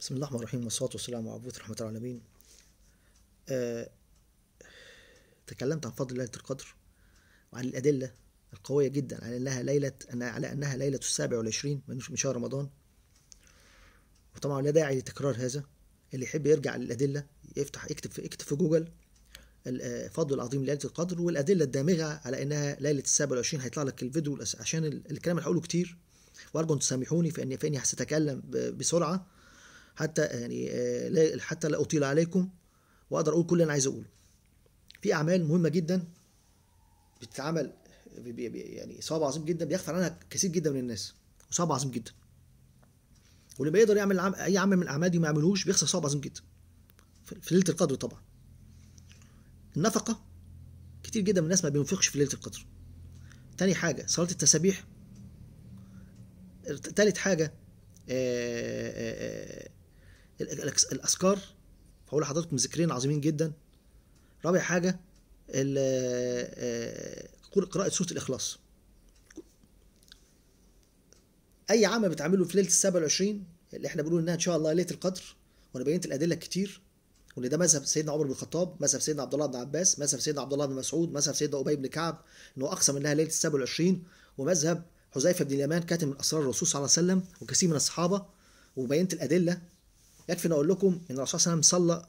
بسم الله الرحمن الرحيم والصلاة والسلام على عبود رحمة العالمين. آه، تكلمت عن فضل ليلة القدر وعن الأدلة القوية جدا على أنها ليلة على أنها ليلة السابع والعشرين من شهر رمضان. وطبعا لا داعي لتكرار هذا. اللي يحب يرجع للأدلة يفتح يكتب في يكتب في جوجل ال- آه، العظيم ليلة القدر والأدلة الدامغة على أنها ليلة السابع والعشرين هيطلع لك الفيديو عشان ال- الكلام اللي هقوله كتير. وأرجو أن تسامحوني فإني فإني سأتكلم ب- بسرعة. حتى يعني آه، حتى لا أطيل عليكم وأقدر أقول كل اللي أنا عايز أقوله. في أعمال مهمة جدا بتتعمل يعني ثواب عظيم جدا بيغفل عنها كثير جدا من الناس وثواب عظيم جدا. واللي بيقدر يعمل عم... أي عمل من الأعمال دي ما يعملوش بيخسر ثواب عظيم جدا. في ليلة القدر طبعا. النفقة كتير جدا من الناس ما بينفقش في ليلة القدر. تاني حاجة صلاة التسابيح. تالت حاجة آه، آه، ال- ال- الأذكار. هقول لحضراتكم ذكرين عظيمين جدا. رابع حاجة ال- آه، قراءة سورة الإخلاص. أي عمل بتعمله في ليلة السابع والعشرين اللي إحنا بنقول إنها إن شاء الله ليلة القدر وأنا بينت الأدلة كتير وإن ده مذهب سيدنا عمر بن الخطاب مذهب سيدنا عبد الله بن عباس مذهب سيدنا عبد الله بن مسعود مذهب سيدنا أبي بن كعب إنه أقسم إنها ليلة السابع والعشرين ومذهب حذيفة بن اليمان كاتم من أسرار الرسول صلى الله عليه وسلم وكثير من الصحابة وبينت الأدلة يكفي إن أقول لكم إن الرسول صلى الله عليه وسلم صلى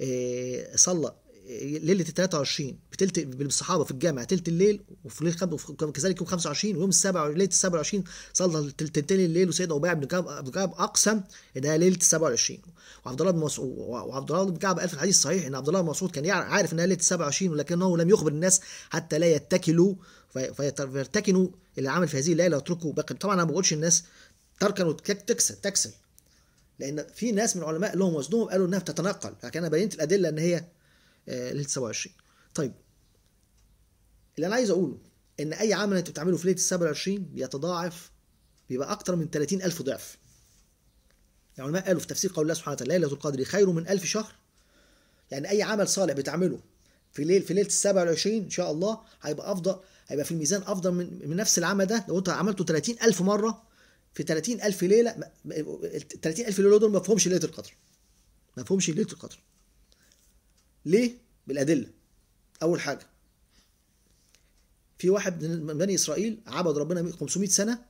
آه، صلى آه، ليلة ال 23 بتلت بالصحابة في الجامع تلت الليل وفي ليلة كذلك يوم 25 ويوم السابع ليلة ال 27 صلى تلتين الليل وسيدنا ابي بن كعب بن كعب أقسم انها ليلة ال 27 وعبد الله بن مسعود وعبد الله بن كعب قال في الحديث الصحيح إن عبد الله بن مسعود كان عارف انها ليلة ال 27 ولكنه لم يخبر الناس حتى لا يتكلوا فيرتكنوا العمل في هذه الليلة ويتركوا باقي. طبعا أنا ما بقولش الناس تركن وتكسل تكسل لأن في ناس من العلماء لهم وزنهم قالوا إنها بتتنقل لكن أنا بينت الأدلة إن هي آه، ليله 27 طيب. اللي أنا عايز أقوله إن أي عمل أنت بتعمله في ليلة 27 بيتضاعف بيبقى أكتر من 30 ألف ضعف. العلماء قالوا في تفسير قول الله سبحانه وتعالى ليلة القدر خير من ألف شهر. يعني أي عمل صالح بتعمله في ليل في ليلة ال 27 إن شاء الله هيبقى أفضل هيبقى في الميزان أفضل من من نفس العمل ده لو أنت عملته 30 ألف مرة في 30 ألف ليلة ما- ما- ال 30 ألف ليلة دول ما فيهمش ليلة القدر. ما فيهمش ليلة القدر. ليه؟ بالأدلة. أول حاجة في واحد من بني إسرائيل عبد ربنا 500 سنة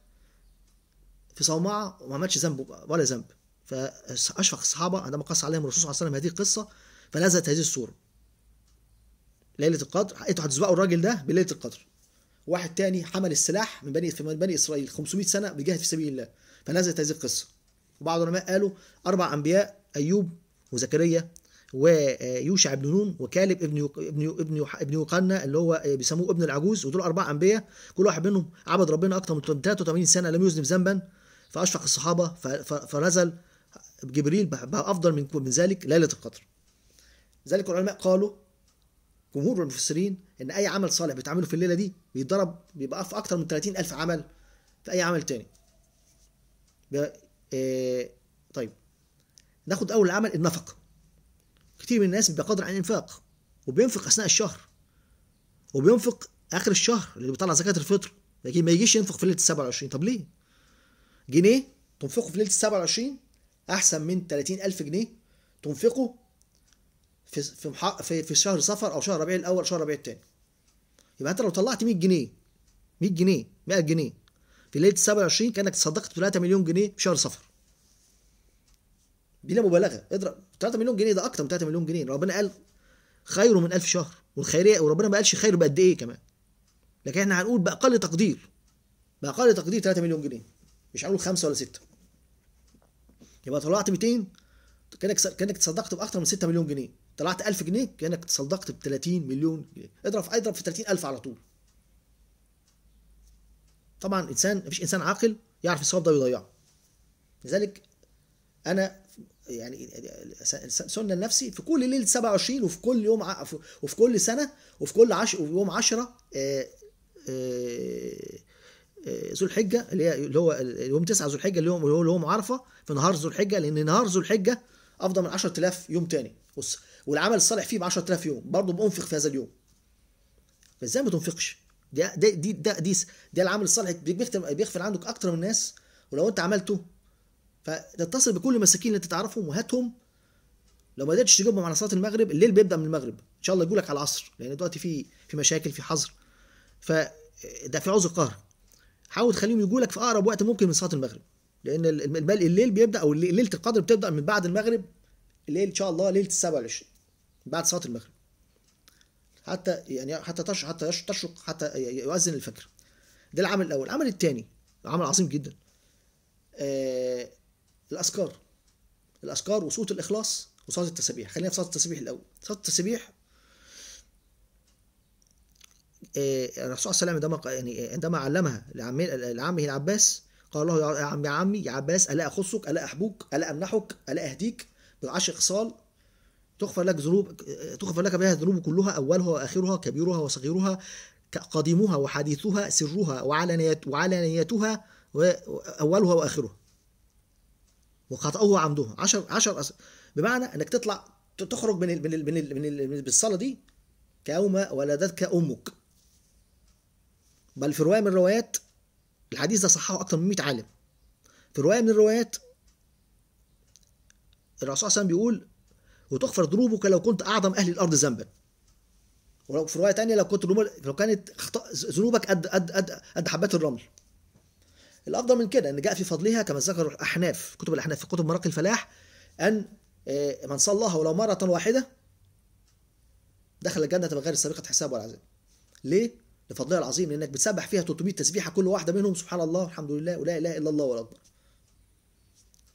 في صومعة وما عملش ذنب ولا ذنب. فأشفق الصحابة عندما قص عليهم الرسول صلى الله عليه وسلم هذه القصة فنزلت هذه السوره ليلة القدر أنتوا هتسبقوا الراجل ده بليلة القدر. واحد تاني حمل السلاح من بني من بني إسرائيل 500 سنة بيجاهد في سبيل الله فنزلت هذه القصة وبعض العلماء قالوا أربع أنبياء أيوب وزكريا ويوشع بن نون وكالب ابن. ابن ابن ابن يوقنا اللي هو بيسموه ابن العجوز ودول أربع أنبياء كل واحد منهم عبد ربنا أكثر من 83 سنة لم يذنب ذنبا فأشفق الصحابة. فنزل جبريل بقى افضل من من ذلك ليلة القدر لذلك العلماء قالوا جمهور المفسرين إن أي عمل صالح بتعمله في الليلة دي بيتضرب بيبقى في أكتر من 30 ألف عمل في أي عمل تاني. إيه طيب. ناخد أول عمل النفقه كتير من الناس بيبقى قادر على الإنفاق وبينفق أثناء الشهر وبينفق آخر الشهر اللي بيطلع زكاة الفطر لكن ما يجيش ينفق في ليلة ال 27 طب ليه؟ جنيه تنفقه في ليلة ال 27 أحسن من 30000 جنيه تنفقه في في. في في شهر صفر أو شهر ربيع الأول شهر ربيع الثاني يبقى أنت لو طلعت 100 جنيه 100 جنيه 100 جنيه في ليلة 27 كأنك تصدقت ب 3 مليون جنيه في شهر صفر. بلا مبالغة. اضرب 3 مليون جنيه ده أكتر من 3 مليون جنيه. ربنا قال خير من 1000 شهر. والخيريه وربنا ما قالش خير بقد إيه كمان. لكن إحنا هنقول بأقل تقدير. بأقل تقدير 3 مليون جنيه. مش هنقول خمسة ولا ستة. يبقى طلعت 200 كأنك كأنك تصدقت باكثر من 6 مليون جنيه. طلعت 1000 جنيه كأنك تصدقت ب 30 مليون جنيه. اضرب اضرب في 30000 على طول. طبعا انسان مفيش إنسان عاقل يعرف الثواب ده ويضيعه. لذلك أنا يعني سنة لنفسي في كل ليلة 27 وفي كل يوم ع- وفي كل سنة وفي كل عش وفي يوم 10 آه، آه، آه، ذو الحجة اللي هي اللي هو يوم 9 ذو الحجة اللي هو اللي هو عرفه في نهار ذو الحجة لأن نهار ذو الحجة أفضل من 10000 يوم تاني. بص والعمل الصالح فيه ب 10000 يوم برضه بأنفق في هذا اليوم. فإزاي ما تنفقش؟ ده ده دي ده دي ده العمل الصالح بيغفر عندك أكتر من الناس ولو أنت عملته فتتصل بكل المساكين اللي أنت تعرفهم وهاتهم. لو ما قدرتش تجيبهم على صلاة المغرب الليل بيبدأ من المغرب. إن شاء الله يقول لك على العصر لأن دلوقتي في في مشاكل في حظر. فده في عذر قهر حاول تخليهم يجوا لك في أقرب وقت ممكن من صلاة المغرب. لأن الليل بيبدأ أو ليلة القدر بتبدأ من بعد المغرب الليل إن شاء الله ليلة ال 27 بعد صلاة المغرب. حتى يعني حتى تش حتى تشرق حتى يؤذن الفجر. ده العمل الأول. العمل الثاني عمل عظيم جدا. آه الأذكار. الأذكار وصوت الإخلاص وصلاة التسابيح خلينا في صلاة التسابيح الأول. صلاة التسابيح آه الرسول صلى الله عليه وسلم عندما يعني عندما علمها لعمه العباس قال له يا عم يا عمي يا عباس ألا أخصك؟ ألا احبوك ألا أمنحك؟ ألا أهديك؟ بعشر خصال. تغفر لك ذنوب تغفر لك بها الذنوب كلها أولها وآخرها كبيرها وصغيرها قديمها وحديثها سرها وعلانيت وعلانيتها واولها وآخرها. وخطأه وعمدها 10 10 بمعنى إنك تطلع تخرج من من من من, ال من بالصلاة دي كيوم ولدتك أمك. بل في رواية من الروايات الحديث ده صححه أكثر من 100 عالم. في رواية من الروايات الرسول صلى الله عليه وسلم بيقول وتغفر ذنوبك لو كنت أعظم أهل الأرض ذنبا. ولو في رواية ثانية لو كنت لو كانت ذنوبك قد قد قد قد حبات الرمل. الأفضل من كده إن جاء في فضلها كما ذكر الأحناف كتب الأحناف في كتب مراقي الفلاح أن من صلاها ولو مرة واحدة دخل الجنة بغير سابقة حساب ولا عذاب. ليه؟ لفضلها العظيم لأنك بتسبح فيها 300 تسبيحة كل واحدة منهم سبحان الله والحمد لله ولا إله إلا الله ولا أكبر.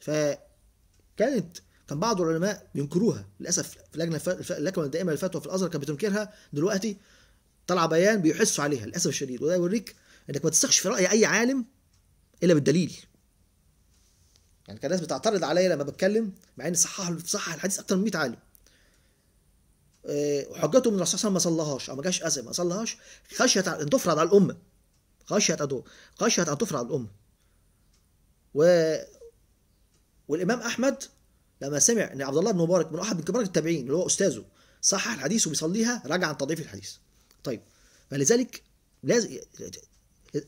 فكانت كان بعض العلماء بينكروها. للأسف اللجنه اللجنة الدائمة للفتوى في الأزهر كانت بتنكرها. دلوقتي طلع بيان بيحسوا عليها للأسف الشديد. وده يوريك إنك ما تثقش في رأي أي عالم إلا بالدليل. يعني كان الناس بتعترض عليا لما بتكلم مع ان صحح صحح الحديث أكتر من 100 عالم. وحجته من الرسول صلى الله عليه وسلم ما صلاهاش أو ما جاش اسف ما صلاهاش خشيه أن تفرض على الأمة. خشيه أدو خشيه أن تفرض على الأمة. و والإمام أحمد لما سمع إن عبد الله بن مبارك من أحد من كبار التابعين اللي هو أستاذه صحح الحديث وبيصليها رجع عن تضعيف الحديث. طيب فلذلك لازم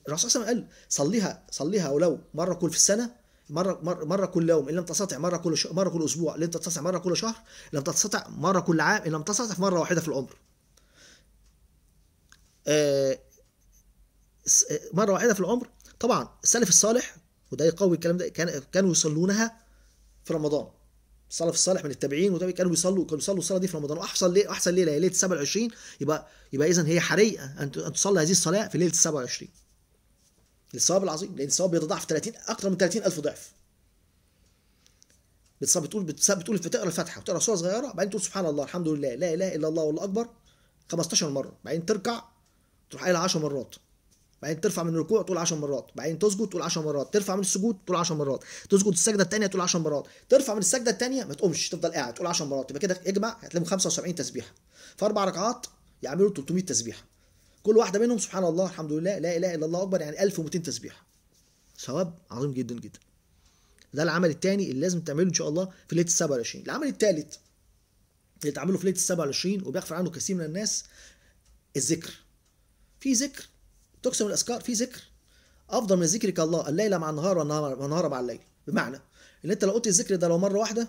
الرسول صلى الله عليه وسلم قال صليها صليها ولو مرة كل في السنة مرة مرة, مرة كل يوم إن لم تستطع مرة كل ش... مرة كل أسبوع إن لم تستطع مرة كل شهر إن لم تستطع مرة كل عام إن لم تستطع مرة واحدة في العمر. آه مرة واحدة في العمر. طبعا السلف الصالح وده يقوي الكلام ده كان كانوا يصلونها في رمضان. السلف الصالح من التابعين وده كانوا بيصلوا كانوا يصلوا الصلاة دي في رمضان. واحسن ليله احسن ليلة ليلة 27 يبقى يبقى اذا هي حري أن تصلي هذه الصلاة في ليلة 27 للثواب العظيم لأن الثواب بيتضاعف 30 أكثر من 30 ألف ضعف. بتصلي بتقول بتقول بتقرأ الفاتحة وتقرأ سورة صغيرة بعدين تقول سبحان الله الحمد لله لا إله إلا الله والله أكبر 15 مرة. بعدين تركع تروح قايلها 10 مرات. بعدين ترفع من الركوع تقول 10 مرات بعدين تسجد تقول 10 مرات ترفع من السجود تقول 10 مرات تسجد السجدة الثانية تقول 10 مرات ترفع من السجدة الثانية ما تقومش تفضل قاعد تقول 10 مرات يبقى كده اجمع هتلاقيهم 75 تسبيحة. في أربع ركعات يعملوا 300 تسبيحة. كل واحدة منهم سبحان الله الحمد لله لا إله إلا الله أكبر يعني 1200 تسبيحة. ثواب عظيم جدا جدا. ده العمل الثاني اللي لازم تعمله إن شاء الله في ليلة ال 27 العمل الثالث اللي تعمله في ليلة ال 27 وبيغفر عنه كثير من الناس الذكر. في ذكر. تقسم الأذكار في ذكر. أفضل من ذكرك الله الليل مع النهار والنهار مع الليل. بمعنى إن أنت لو قلت الذكر ده لو مرة واحدة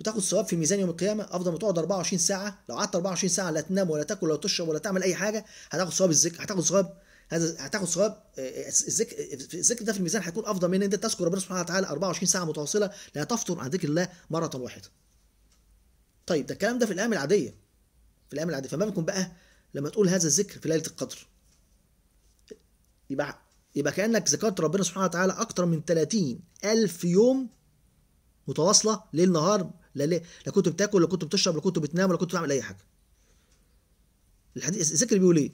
بتاخد ثواب في ميزان يوم القيامة أفضل ما تقعد 24 ساعة. لو قعدت 24 ساعة لا تنام ولا تاكل ولا تشرب ولا تعمل أي حاجة هتاخد ثواب الذكر هتاخد ثواب هذا هتاخد ثواب الذكر الذكر ده في الميزان هيكون أفضل من إن أنت تذكر ربنا سبحانه وتعالى 24 ساعة متواصلة لا تفطر عن ذكر الله مرة واحدة. طيب ده الكلام ده في الأيام العادية. في الأيام العادية. فما بيكون بقى لما تقول هذا الذكر في ليلة القدر؟ يبقى يبقى كأنك ذكرت ربنا سبحانه وتعالى أكتر من 30 ألف يوم متواصلة ليل نهار لا لا لا كنت بتاكل لا كنت بتشرب لا كنت بتنام ولا كنت بتعمل أي حاجة. الحديث الذكر بيقول إيه؟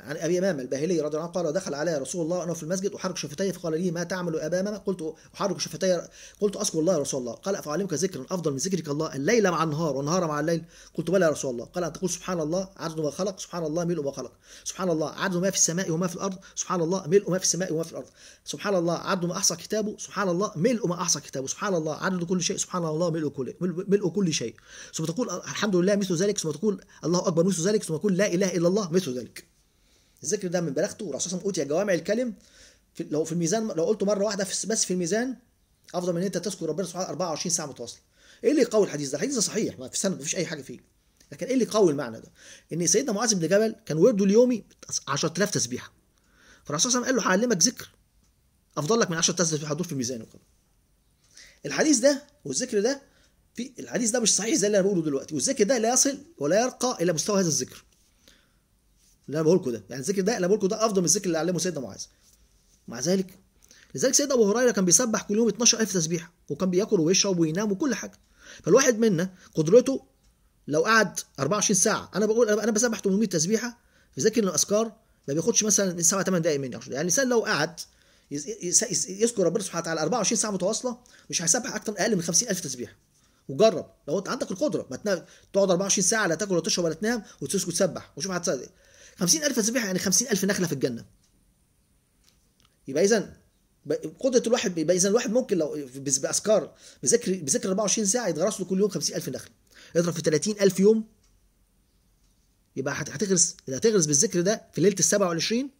عن أبي أمامة الباهلي رضي الله عنه قال دخل علي رسول الله وأنا في المسجد أحرك شفتي فقال لي ما تعمل أبا أمامة؟ قلت أحرك شفتي قلت أذكر الله يا رسول الله. قال أفعلمك ذكرا أفضل من ذكرك الله؟ الليل مع النهار والنهار مع الليل. قلت بلى يا رسول الله. قال ان تقول سبحان الله عدد ما خلق سبحان الله ملء ما خلق. سبحان الله عدد ما في السماء وما في الأرض سبحان الله ملء ما في السماء وما في الأرض. سبحان الله عدد ما أحصى كتابه سبحان الله ملء ما أحصى كتابه. سبحان الله عدد كل شيء سبحان الله ملء كل ملء كل شيء. ثم تقول الحمد لله مثل ذلك. ثم تقول الله أكبر مثل ذلك. ثم تقول لا إله إلا الله مثل ذلك. الذكر ده من بلاغته. والرسول صلى الله عليه وسلم اوتي جوامع الكلم في لو في الميزان لو قلته مرة واحدة في بس في الميزان أفضل من إن أنت تذكر ربنا سبحانه 24 ساعة متواصلة. إيه اللي يقوي الحديث ده؟ الحديث ده صحيح ما في سنه ما فيش أي حاجة فيه. لكن إيه اللي يقوي المعنى ده؟ إن سيدنا معاذ بن جبل كان ورده اليومي 10000 تسبيحة. فالرسول صلى الله عليه وسلم قال له هعلمك ذكر. أفضل لك من 10000 تسبيحة دول في الميزان وكده. الحديث ده والذكر ده في الحديث ده مش صحيح زي اللي أنا بقوله دلوقتي. والذكر ده لا يصل ولا يرقى إلى مستوى هذا الذكر. اللي أنا بقول ده يعني الذكر ده اللي بقول ده أفضل من الذكر اللي علمه سيدنا معاذ. مع ذلك لذلك سيدنا أبو هريرة كان بيسبح كل يوم 12000 تسبيحة وكان بيأكل ويشرب وينام وكل حاجة. فالواحد منا قدرته لو قعد 24 ساعة أنا بقول أنا بسبح 800 تسبيحة في ذكر الأذكار ما بياخدش مثلا 7 8 دقائق مني يعني الإنسان لو قعد يذكر ربنا سبحانه وتعالى 24 ساعة متواصلة مش هيسبح أكتر أقل من 50000 تسبيحة. وجرب. لو أنت عندك القدرة ما تقعد 24 ساعة لا تاكل ولا تشرب ولا تنام وتسكت تسبح وشوف هتصدق 50000 تسبيحه يعني 50000 نخلة في الجنة. يبقى اذا قدرة الواحد يبقى اذا الواحد ممكن لو بأذكار بذكر بذكر 24 ساعة يتغرس له كل يوم 50000 نخلة. اضرب في 30000 يوم يبقى هتغرس هتغرس بالذكر ده في ليلة ال 27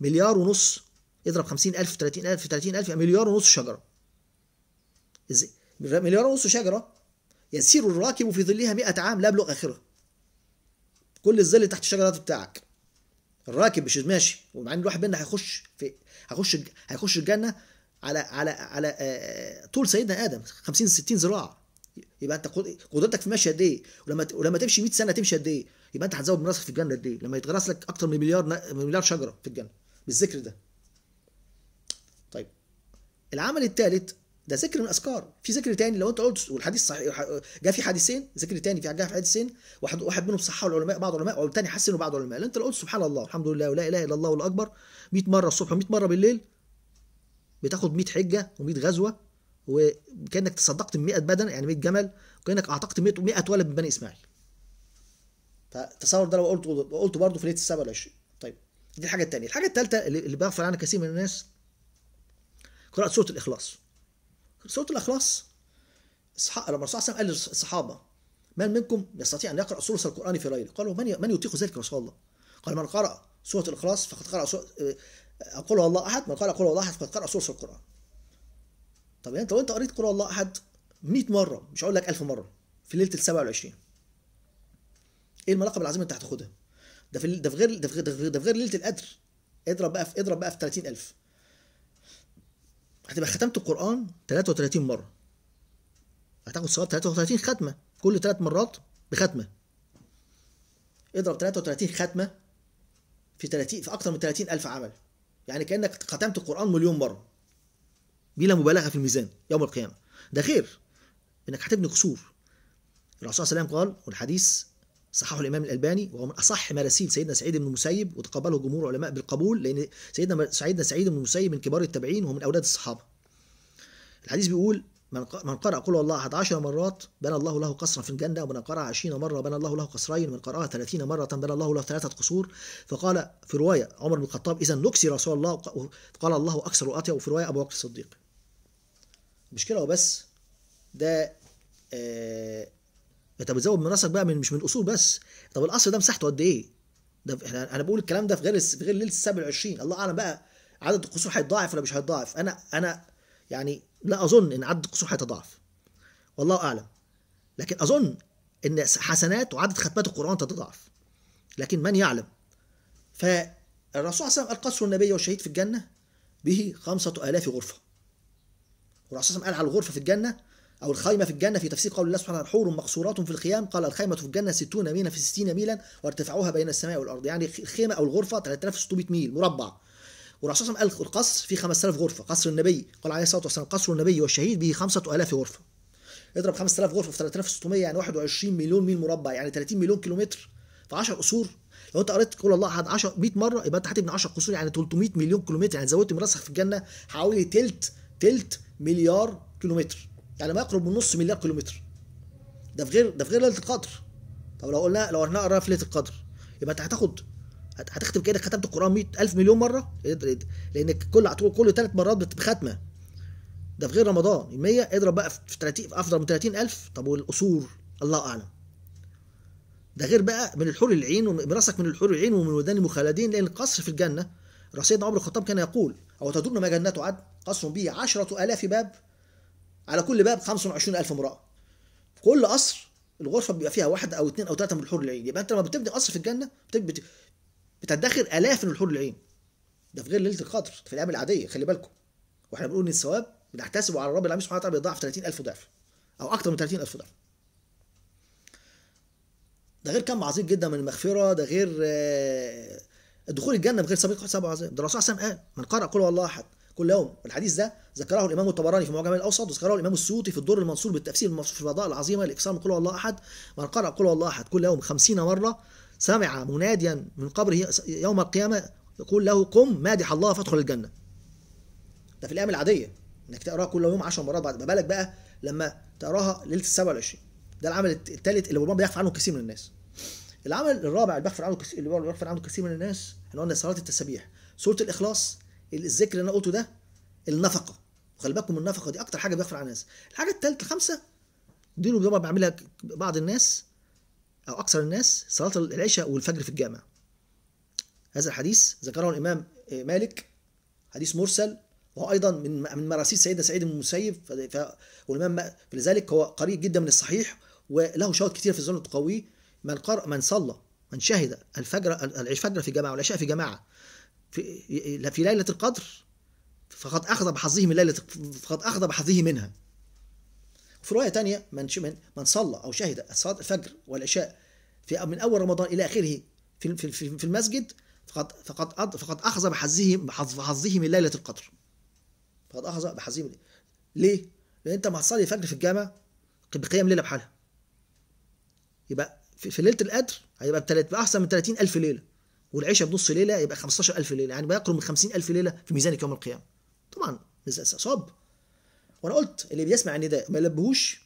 مليار ونص اضرب 50000 في 30000 في 30000 يعني مليار ونص شجرة. مليار ونص شجرة يسير الراكب في ظلها 100 عام لا يبلغ آخرها. كل الظل تحت الشجرة بتاعك. الراكب مش ماشي ومع إن الواحد منا هيخش في هيخش هيخش الجنة على على على طول سيدنا آدم 50 60 ذراع. يبقى أنت قدرتك في المشي قد إيه؟ ولما ولما تمشي 100 سنة تمشي قد إيه؟ يبقى أنت هتزود من راسك في الجنة قد إيه؟ لما يتغرس لك أكتر من مليار مليار شجرة في الجنة بالذكر ده. طيب. العمل الثالث ده ذكر من اذكار في ذكر تاني لو أنت قلت والحديث صحيح جاء في حديثين ذكر تاني في جاء في حديثين واحد واحد منهم صححه العلماء بعض العلماء والثاني حسنه بعض العلماء. أنت لو قلت سبحان الله الحمد لله ولا إله إلا الله والله اكبر 100 مرة الصبح و100 مرة بالليل بتاخد 100 حجة و100 غزوة وكأنك تصدقت ب 100 بدن يعني 100 جمل وكأنك أعتقت 100 100 ولد من بني إسماعيل. فتصور ده لو قلت قلته برضه في ليله ال 27 طيب دي الحاجة الثانية الحاجة الثالثه اللي بيغفل عنها كثير من الناس قراءة سورة الإخلاص. سورة الإخلاص لما الرسول صلى الله عليه وسلم قال للصحابة من منكم يستطيع أن يقرأ سورة القرآن في ليلة؟ قالوا من من يطيق ذلك رسول الله؟ قال من قرأ سورة الإخلاص فقد قرأ سورة قل هو الله أحد؟ من قرأ قل الله أحد فقد قرأ سورة القرآن. طب يعني انت لو انت قريت قل الله أحد 100 مرة مش هقول لك 1000 مرة في ليلة ال 27 إيه الملقب العظيم انت هتاخدها؟ ده في ده في غير ده في غير, ده في غير ليلة القدر. اضرب بقى في اضرب بقى في 30000 هتبقى ختمت القرآن 33 مرة. هتاخد ثواب 33 ختمة. كل ثلاث مرات بختمة. اضرب 33 ختمة في 30 في أكثر من 30 ألف عمل. يعني كأنك ختمت القرآن مليون مرة. بلا مبالغة في الميزان يوم القيامة. ده خير. إنك هتبني قصور. الرسول صلى الله عليه وسلم قال والحديث صححه الإمام الألباني وهو من أصح مراسيل سيدنا سعيد بن المسيب وتقبله جمهور العلماء بالقبول لأن سيدنا سعيدنا سعيد بن المسيب من كبار التابعين وهو من أولاد الصحابة. الحديث بيقول من من قرأ قل الله 11 مرات بنى الله له قصرا في الجنة ومن قرأ 20 مرة بنى الله له قصرين ومن قرأها 30 مرة بنى الله له ثلاثة قصور فقال في رواية عمر بن الخطاب إذا نكسي رسول الله قال الله أكثر وأطيب وفي رواية أبو بكر الصديق. مش كده وبس ده آه انت بتزود من راسك بقى من مش من اصول بس. طب القصر ده مساحته قد إيه؟ ده إحنا أنا بقول الكلام ده في غير في غير ليلة ال 27 الله أعلم بقى عدد القصور هيتضاعف ولا مش هيتضاعف. أنا أنا يعني لا أظن إن عدد القصور هيتضاعف. والله أعلم. لكن أظن إن حسنات وعدد ختمات القرآن تتضاعف. لكن من يعلم؟ فالرسول صلى الله عليه وسلم قال قصر النبي والشهيد في الجنة به خمسة آلاف غرفة. والرسول صلى الله عليه وسلم قال على الغرفة في الجنة أو الخيمة في الجنة في تفسير قول الله سبحانه حور مقصورات في الخيام. قال الخيمة في الجنة 60 ميلا في 60 ميلا وارتفاعها بين السماء والأرض. يعني الخيمة أو الغرفة 3600 ميل مربع. والرسول صلى الله عليه وسلم قال القصر فيه 5000 غرفة قصر النبي. قال عليه الصلاة والسلام قصر النبي والشهيد به 5000 غرفة. اضرب 5000 غرفة في 3600 يعني 21 مليون ميل مربع يعني 30 مليون كيلومتر في 10 قصور. لو انت قريت قول الله احد 10 100 مرة يبقى انت هتبني 10 قصور يعني 300 مليون كيلومتر. يعني زودت من في الجنة حوالي تلت تلت مليار كيلومتر. يعني ما يقرب من نص مليار كيلومتر. ده في غير ده في غير ليلة القدر. طب لو قلنا لو قراها في ليلة القدر يبقى انت هتاخد هتختم كده ختمت القرآن 100000 مليون مرة لأن كل كل ثلاث مرات بختمة. ده في غير رمضان. 100 اضرب بقى في 30 في أفضل من 30000 طب والقصور؟ الله أعلم. ده غير بقى من الحور العين ومن رأسك من الحور العين ومن ودان المخلدين لأن القصر في الجنة سيدنا عمر الخطاب كان يقول أو تدرون ما جنته عدن؟ قصر به عشرة آلاف باب على كل باب 25000 امرأة. كل قصر الغرفة بيبقى فيها واحد أو اثنين أو ثلاثة من الحور العين. يبقى أنت لما بتبني قصر في الجنة بت- بتدخر آلاف من الحور العين. ده في غير ليلة القدر في الأيام العادية خلي بالكم. وإحنا بنقول إن الثواب بنحتسبه على رب العالمين سبحانه وتعالى بيضاعف 30000 ضعف أو أكثر من 30000 ضعف. ده غير كم عظيم جدا من المغفرة ده غير آه، دخول الجنة بغير سابق حساب وعذاب ده الرسول صلى الله عليه وسلم قال من قرأ قل هو الله أحد. كل يوم. الحديث ده ذكره الإمام الطبراني في معجم الأوسط وذكره الإمام السيوطي في الدور المنصور بالتفسير المنصور في الفضاء العظيمه لاكثار من قل الله أحد من قرأ قل الله أحد كل يوم خمسين مرة سمع مناديا من قبره يوم القيامة يقول له قم مادح الله فادخل الجنة. ده في الأيام العادية إنك تقرأها كل يوم 10 مرات بعد. ما بالك بقى لما تقراها ليلة ال 27 ده العمل الثالث اللي ربما بيغفل عنه كثير من الناس. العمل الرابع اللي بيغفر عنه كثير اللي بيغفر عنه كثير من الناس إحنا قلنا صلاة التسابيح سورة الإخلاص الذكر اللي أنا قلته ده النفقة. وخلي بالكم النفقة دي أكتر حاجة بيغفر عنها الناس. الحاجة الثالثه الخامسه دي اللي بيعملها بعض الناس أو أكثر الناس صلاة العشاء والفجر في الجامع. هذا الحديث ذكره الإمام مالك حديث مرسل وهو أيضا من من مراسيل سيدنا سعيد بن المسيب. والإمام فلذلك هو قريب جدا من الصحيح وله شواهد كثير في السنة تقويه من قرأ من صلى من شهد الفجر الفجر في جماعة والعشاء في جماعة. في في ليلة القدر فقد أخذ بحظه من ليلة فقد أخذ بحظه منها. في رواية ثانية من من صلى أو شهد صلاه الفجر والعشاء في من أول رمضان إلى آخره في في في المسجد فقد فقد فقد أخذ بحظه بحظه من ليلة القدر. فقد أخذ بحظه ليه؟ لأن أنت ما هتصلي الفجر في الجامع بقيام ليله بحالها. يبقى في, ليلة القدر هيبقى بتلت احسن من 30000 ليلة. والعشاء بنص ليلة يبقى 15000 ليلة يعني بيقرب من 50000 ليلة في ميزانك يوم القيامة. طبعا صب وأنا قلت اللي بيسمع النداء ما يلبهوش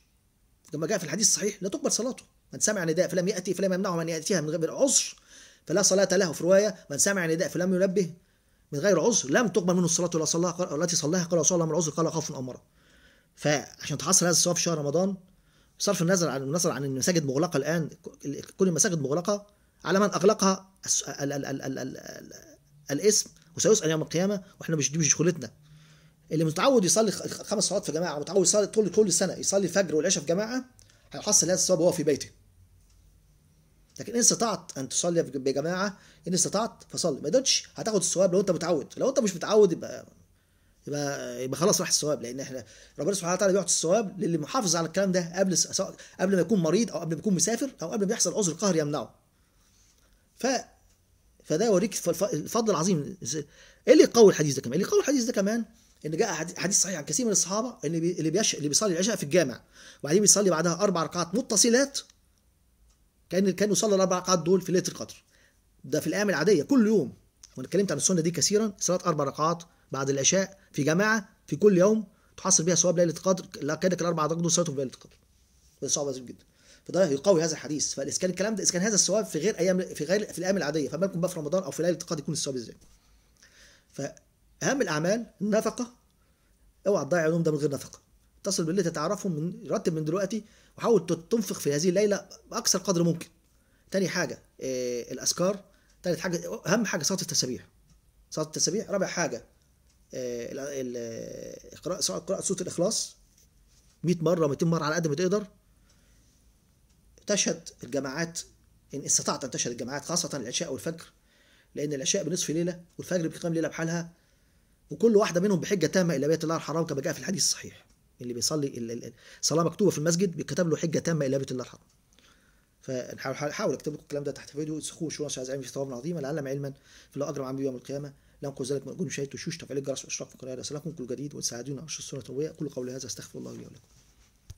كما جاء في الحديث الصحيح لا تقبل صلاته. من سمع النداء فلم يأتي فلم يمنعه من يأتيها من غير عذر فلا صلاة له. في رواية من سمع النداء فلم ينبه من غير عذر لم تقبل منه الصلاة ولا صلاها التي صلاها. قال صلى من عذر قال خوف أو مرض فعشان تحصل هذا الثواب في شهر رمضان بصرف النظر عن النظر عن المساجد مغلقة الآن. كل المساجد مغلقة على من ال الاسم وسيسأل يوم القيامة وإحنا مش دي مش شغلتنا اللي متعود يصلي خمس صلوات في جماعة متعود يصلي طول طول السنة يصلي الفجر والعشاء في جماعة هيحصل هذا الثواب وهو في بيته. لكن إن استطعت أن تصلي بجماعة إن استطعت فصلي. ما قدرتش هتاخد الثواب لو أنت متعود. لو أنت مش متعود يبقى يبقى يبقى خلاص راح الثواب لأن إحنا ربنا سبحانه وتعالى بيعطي الثواب للي محافظ على الكلام ده قبل سواء قبل ما يكون مريض أو قبل ما يكون مسافر أو قبل ما يحصل عذر قهر يمنعه. ف فده يوريك الفضل العظيم. إيه اللي يقوي الحديث ده كمان؟ اللي يقوي الحديث ده كمان إن جاء حديث صحيح عن كثير من الصحابة بي اللي بيش اللي بيصلي العشاء في الجامع وبعدين بيصلي بعدها أربع ركعات متصلات كان كان يصلي الأربع ركعات دول في ليلة القدر. ده في الأيام العادية كل يوم. وأنا اتكلمت عن السنة دي كثيرا صلاة أربع ركعات بعد العشاء في جماعة في كل يوم تحصل بها ثواب ليلة القدر لا كانك الأربع ركعات دول صلاتهم في ليلة القدر. ده صعب عظيم جدا. فده يقوي هذا الحديث. فإذا كان الكلام ده إذا كان هذا الثواب في غير أيام في غير في الأيام العادية فما بالكم بقى في رمضان أو في ليلة القدر يكون الثواب إزاي؟ فأهم الأعمال النفقة. أوعى تضيع اليوم ده من غير نفقة. اتصل باللي تتعرفهم من رتب من دلوقتي وحاول تنفق في هذه الليلة باكثر قدر ممكن. تاني حاجة إيه الأذكار. تالت حاجة أهم حاجة صلاة التسابيح صلاة التسابيح رابع حاجة إيه قراءه قراءة سورة الإخلاص. 100 مرة 200 مرة على قد ما تقدر. تشهد الجماعات إن استطعت أن تشهد الجماعات خاصة العشاء والفجر لأن العشاء بنصف ليلة والفجر بقيام ليلة بحالها وكل واحدة منهم بحجة تامة إلى بيت الله الحرام كما جاء في الحديث الصحيح اللي بيصلي الصلاة مكتوبة في المسجد بيكتب له حجة تامة إلى بيت الله الحرام. فنحاول حاول أكتب لكم الكلام ده تحت فيديو. تسخوا شو عايز في ثواب عظيما لعلم علما في الله اجر عن يوم القيامة. لا انقذ ذلك من اجور شيء. تشوش تفعيل الجرس واشراق في قناه رسالكم. كل جديد وتساعدونا. على السنة التوبيه كل قولي هذا أستغفر الله لي ولكم.